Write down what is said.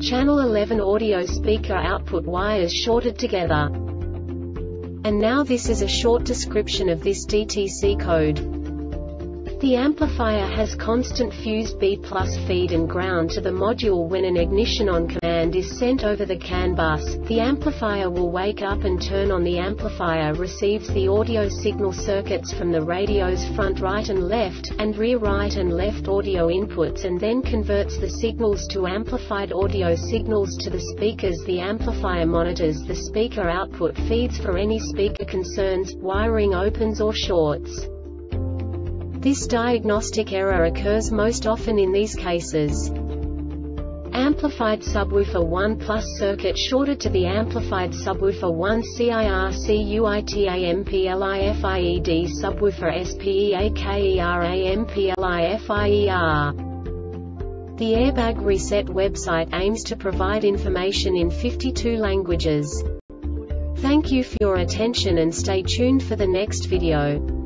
Channel 11 audio speaker output wires shorted together. And now this is a short description of this DTC code. The amplifier has constant fused B plus feed and ground to the module when an ignition on command is sent over the CAN bus. The amplifier will wake up and turn on the amplifier receives the audio signal circuits from the radio's front right and left, and rear right and left audio inputs and then converts the signals to amplified audio signals to the speakers. The amplifier monitors the speaker output feeds for any speaker concerns, wiring opens or shorts. This diagnostic error occurs most often in these cases. Amplified subwoofer 1 plus circuit shorted to the amplified subwoofer 1 CIR CUITAMPLIFIED subwoofer SPEAKERAMPLIFIER. The Airbag Reset website aims to provide information in 52 languages. Thank you for your attention and stay tuned for the next video.